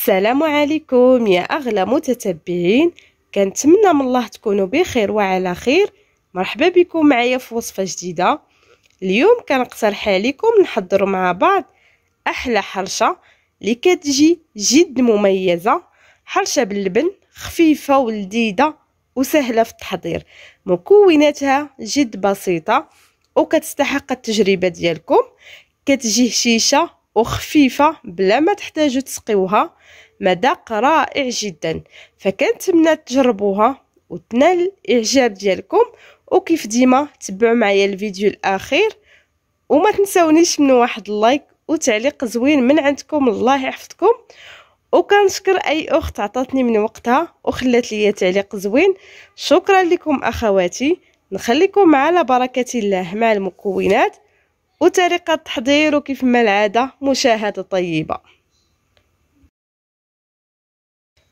السلام عليكم يا أغلى متتبعين. كنتمنى من الله تكونوا بخير وعلى خير. مرحبا بكم معايا في وصفة جديدة. اليوم كنقترح عليكم نحضروا مع بعض أحلى حرشة اللي كتجي جد مميزة. حرشة باللبن خفيفة ولذيذة وسهلة في التحضير. مكوناتها جد بسيطة وكتستحق التجربة ديالكم. كتجي هشيشه وخفيفة بلا ما تحتاجوا تسقيوها. مذاق رائع جدا. فكنتمنى تجربوها وتنال الإعجاب ديالكم. وكيف ديما تبعوا معايا الفيديو الأخير. وما تنسونيش من واحد اللايك وتعليق زوين من عندكم. الله يحفظكم. وكنشكر أي أخت عطاتني من وقتها وخلات لي تعليق زوين. شكرا لكم أخواتي. نخليكم على بركة الله مع المكونات. وطريقة التحضير وكيف ما العادة مشاهدة طيبة.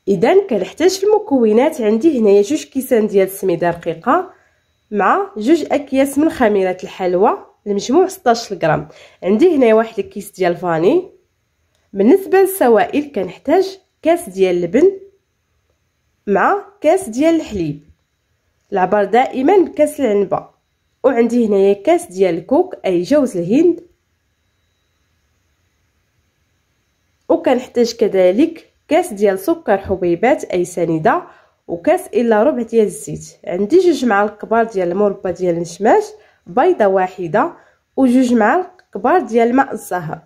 اذا كنحتاج في المكونات عندي هنايا جوج كيسان ديال السميده رقيقه مع جوج أكياس من خميرة الحلوى المجموع 16 غرام. عندي هنايا واحد الكيس ديال فاني. بالنسبة للسوائل كنحتاج كاس ديال اللبن مع كاس ديال الحليب. العبر دائما بكاس العنبة. وعندي هنايا كاس ديال الكوك أي جوز الهند. وكنحتاج كذلك كاس ديال سكر حبيبات أي سنيدة وكاس إلا ربع ديال الزيت. عندي جوج معالق كبار ديال المربى ديال النشماش بيضة واحدة وجوج معالق كبار ديال الماء الزهر.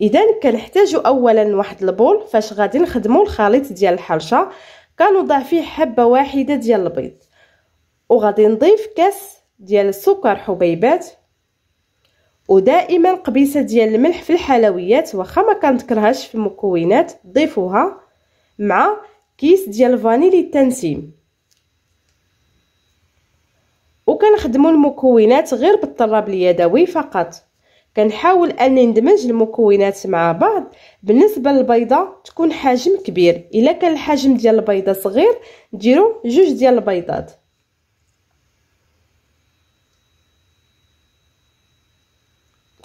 إذا كنحتاجو اولا واحد البول فاش غادي نخدمو الخليط ديال الحرشة. كنوضع فيه حبة واحدة ديال البيض. وغادي نضيف كاس ديال السكر حبيبات ودائما قبيصة ديال الملح في الحلويات واخا ما كنذكرهاش في المكونات ضيفوها مع كيس ديال الفانيلي التنسيم. وكنخدموا المكونات غير بالطراب اليدوي فقط. كنحاول أني ندمج المكونات مع بعض. بالنسبة للبيضة تكون حجم كبير. إلا كان الحجم ديال البيضة صغير ديروا جوج ديال البيضات.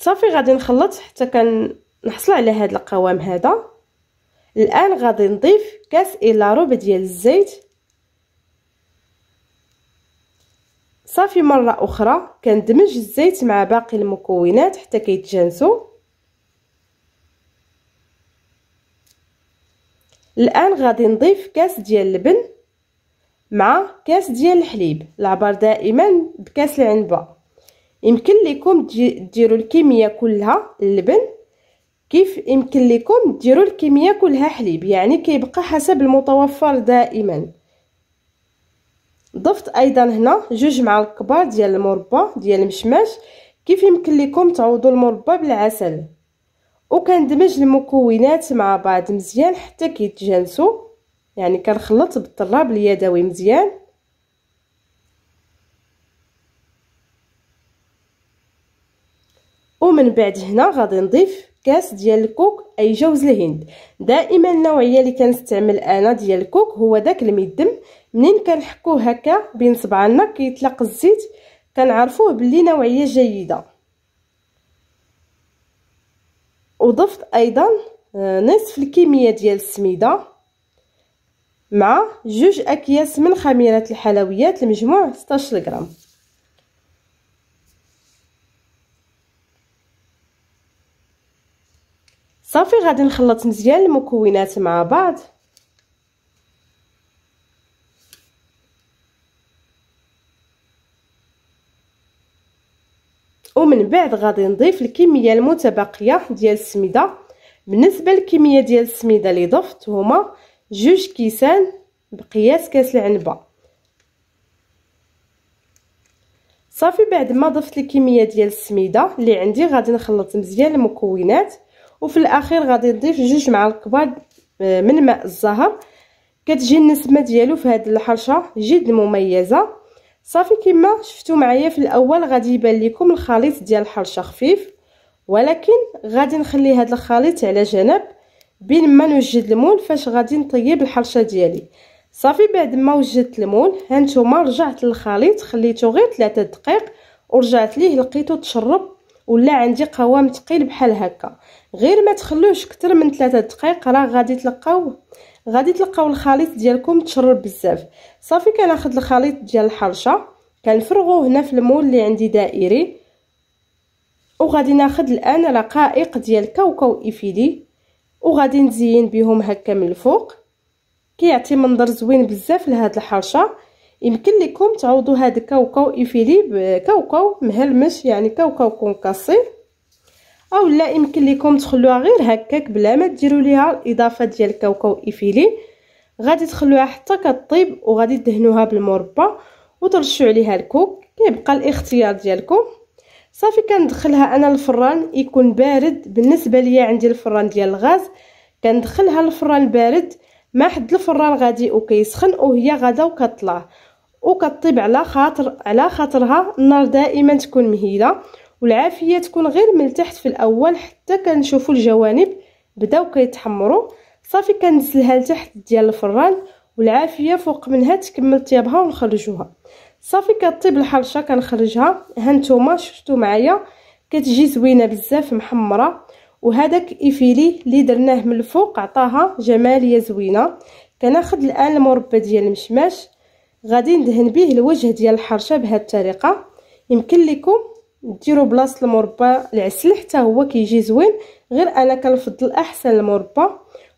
صافي غادي نخلط حتى كنحصل على هذا القوام هذا. الآن غادي نضيف كاس إلا ربع ديال الزيت. صافي مرة أخرى كندمج الزيت مع باقي المكونات حتى كيتجانسوا. الآن غادي نضيف كاس ديال اللبن مع كاس ديال الحليب. العبر دائما بكاس العنبة. يمكن لكم ديروا الكمية كلها اللبن. كيف يمكن لكم ديروا الكمية كلها حليب؟ يعني كيبقى حسب المتوفر دائما. ضفت أيضا هنا جوج معالق كبار ديال المربى ديال المشماش. كيف يمكن لكم تعوضوا المربى بالعسل؟ وكندمج المكونات مع بعض مزيان حتى كيتجانسوا. يعني كنخلط بالطراب اليدوي مزيان. ومن بعد هنا غادي نضيف كاس ديال الكوك أي جوز الهند. دائما النوعية اللي كنستعمل أنا ديال الكوك هو داك المدم منين كنحكوه هكا؟ بين صبعنا كيطلق الزيت. كنعرفوه باللي نوعية جيدة. وضفت أيضا آه، نصف الكمية ديال السميدة مع جوج أكياس من خميرة الحلويات المجموع 16 غرام صافي غادي نخلط مزيان المكونات مع بعض. ومن بعد غادي نضيف الكمية المتبقية ديال السميدة. بالنسبة للكمية ديال السميدة اللي ضفت هما جوج كيسان بقياس كاس العنبة. صافي بعد ما ضفت الكمية ديال السميدة اللي عندي غادي نخلط مزيان المكونات. وفي الأخير غادي نضيف جوج معالق كبار آه، من ماء الزهر. كتجي النسمة ديالو في هذه الحرشة جد مميزة. صافي كما شفتوا معايا في الأول غادي يبان لكم الخليط ديال الحرشة خفيف. ولكن غادي نخلي هذا الخليط على جنب. بين ما نوجد المول فاش غادي نطيب الحرشة ديالي. صافي بعد ما وجدت المول هانتوما رجعت للخليط خليته غير 3 دقائق ورجعت ليه لقيتو تشرب. ولا عندي قوام ثقيل بحال هكا. غير ما تخلوش أكثر من ثلاثة دقائق راه غادي تلقاو غادي تلقاو الخليط ديالكم تشرب بزاف. صافي كناخذ الخليط ديال الحرشة كنفرغوه هنا في ال moule اللي عندي دائري وغادي ناخذ الآن رقائق ديال كاوكاو effilé وغادي نزين بهم هكا من الفوق. كيعطي منظر زوين بزاف لهاد الحرشة. يمكن لكم تعوضوا هاد الكاوكاو effilé بكاوكاو مهرمش يعني كاوكاو concassé. أو لا يمكن لكم تخلوها غير هكاك بلا ما ديروا ليها الإضافة ديال الكاوكاو effilé غادي تخلوها حتى كطيب وغادي تدهنوها بالمربى وترشوا عليها الكوك. كيبقى الاختيار ديالكم. صافي كندخلها أنا الفران يكون بارد. بالنسبة ليا عندي الفران ديال الغاز. كندخلها الفران البارد ما حد الفران غادي وكيسخن وهي غادا وكطلع. وكطيب على خاطر على خاطرها النار دائما تكون مهيلة والعافية تكون غير من التحت في الأول حتى كنشوفوا الجوانب بداو كيتحمروا صافي كنزلها لتحت ديال الفران والعافية فوق منها تكمل طيابها ونخرجوها. صافي كطيب الحرشة كنخرجها. ها نتوما شفتوا معايا؟ كتجي زوينة بزاف محمرة وهذاك ايفيلي اللي درناه من الفوق عطاها جمالية زوينة. كناخذ الآن المربى ديال المشماش. غادي ندهن به الوجه ديال الحرشة بهذه الطريقة. يمكن لكم ديروا بلاصة المربى العسل حتى هو كيجي زوين غير أنا كنفضل احسن المربى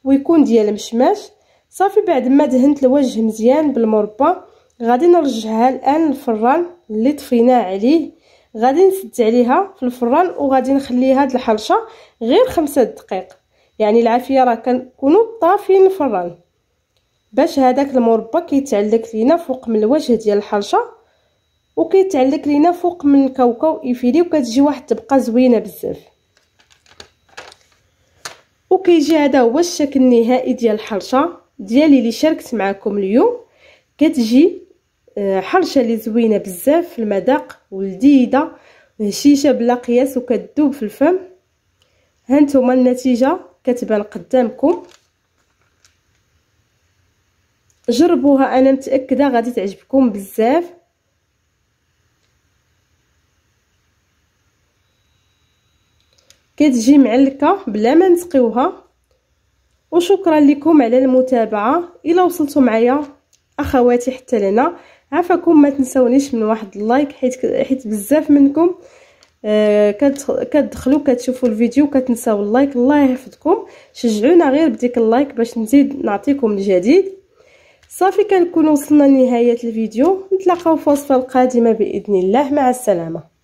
ويكون ديال المشماش صافي بعد ما دهنت الوجه مزيان بالمربى غادي نرجعها الآن للفران اللي طفيناه عليه. غادي نسد عليها في الفران وغادي نخلي هاد الحرشة غير خمسة دقائق. يعني العافية راه كنكونوا طافين الفران. باش هذاك المربى كيتعلق لينا فوق من الوجه ديال الحرشة وكيتعلق لينا فوق من الكاوكاو إيفيلي وكتجي واحد تبقى زوينة بزاف. وكيجي هذا هو الشكل النهائي ديال الحرشة ديالي اللي شاركت معكم اليوم. كتجي آه، حرشة اللي زوينة بزاف في المذاق ولذيذه هشيشه بلا قياس وكتذوب في الفم. هانتوما النتيجة كتبان قدامكم. جربوها أنا متأكدة غادي تعجبكم بزاف. كتجي معلكه بلا ما نسقيوها. وشكرا لكم على المتابعة. إلى وصلتوا معايا أخواتي حتى لنا عافاكم ما تنسونيش من واحد اللايك حيت حيت بزاف منكم. آه كتدخلوا كتشوفوا الفيديو كتنساو ال like. الله يحفظكم. شجعونا غير بديك ال like باش نزيد نعطيكم الجديد. صافي كنكون وصلنا لنهاية الفيديو. نتلاقاو في وصفة القادمة بإذن الله. مع السلامة.